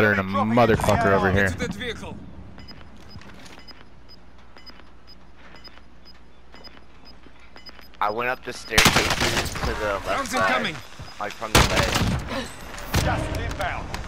Pattern a motherfucker over here. I went up the staircase to the left side, like from the ledge. Just inbound.